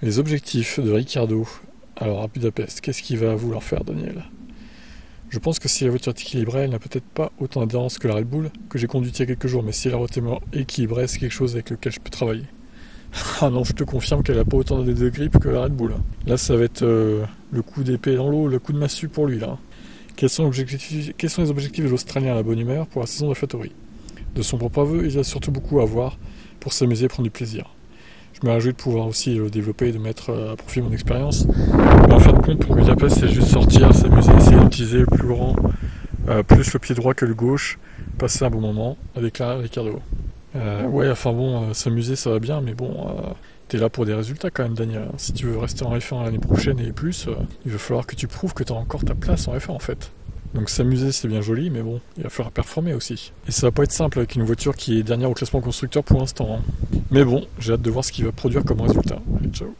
Les objectifs de Ricardo. Alors à Budapest, qu'est-ce qu'il va vouloir faire Daniel? Je pense que si la voiture est équilibrée, elle n'a peut-être pas autant d'adhérence que la Red Bull, que j'ai conduite il y a quelques jours, mais si elle est relativement équilibrée, c'est quelque chose avec lequel je peux travailler. Ah non, je te confirme qu'elle n'a pas autant de grip que la Red Bull. Là, ça va être euh, le coup d'épée dans l'eau, le coup de massue pour lui. Là. Quels, sont, les objectifs de l'Australien à la bonne humeur pour la saison de Fattori? De son propre aveu, il a surtout beaucoup à voir pour s'amuser et prendre du plaisir. Je me réjouis de pouvoir aussi le développer et de mettre euh, à profit mon expérience. Mais en fin de compte, pour Budapest, c'est juste sortir, s'amuser, essayer d'utiliser le plus grand, euh, plus le pied droit que le gauche, passer un bon moment, avec la Ricardo. Euh, ouais, enfin bon, s'amuser ça va bien, mais bon, t'es là pour des résultats quand même, Daniel. Si tu veux rester en F1 l'année prochaine et plus, il va falloir que tu prouves que tu as encore ta place en F1 en fait. Donc s'amuser c'est bien joli, mais bon, il va falloir performer aussi. Et ça va pas être simple avec une voiture qui est dernière au classement constructeur pour l'instant. Hein. Mais bon, j'ai hâte de voir ce qu'il va produire comme résultat. Allez, ciao